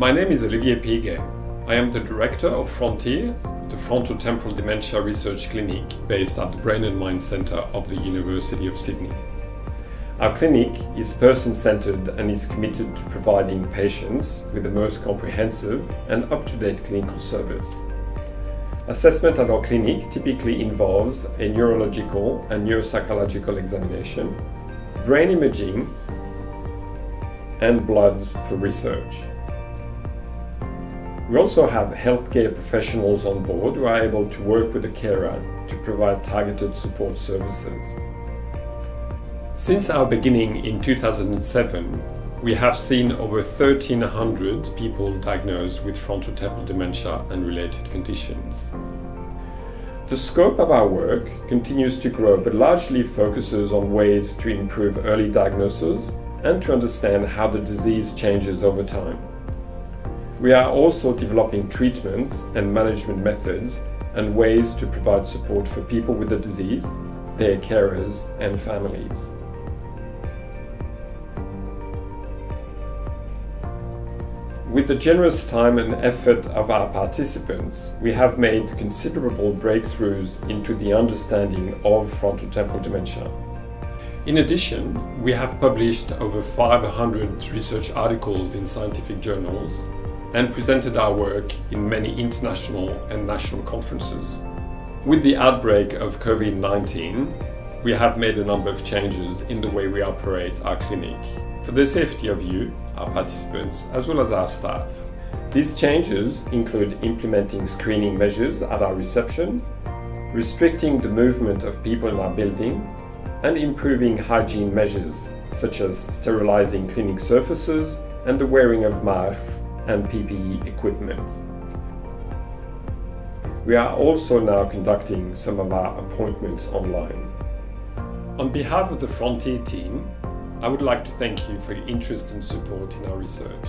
My name is Olivier Piguet. I am the director of Frontier, the frontotemporal dementia research clinic based at the Brain and Mind Centre of the University of Sydney. Our clinic is person centered and is committed to providing patients with the most comprehensive and up to date clinical service. Assessment at our clinic typically involves a neurological and neuropsychological examination, brain imaging, and blood for research. We also have healthcare professionals on board who are able to work with the carer to provide targeted support services. Since our beginning in 2007, we have seen over 1,300 people diagnosed with frontotemporal dementia and related conditions. The scope of our work continues to grow but largely focuses on ways to improve early diagnosis and to understand how the disease changes over time. We are also developing treatment and management methods and ways to provide support for people with the disease, their carers, and families. With the generous time and effort of our participants, we have made considerable breakthroughs into the understanding of frontotemporal dementia. In addition, we have published over 500 research articles in scientific journals and presented our work in many international and national conferences. With the outbreak of COVID 19, we have made a number of changes in the way we operate our clinic for the safety of you, our participants, as well as our staff. These changes include implementing screening measures at our reception, restricting the movement of people in our building, and improving hygiene measures such as sterilizing clinic surfaces and the wearing of masks and PPE equipment. We are also now conducting some of our appointments online. On behalf of the Frontier team, I would like to thank you for your interest and support in our research.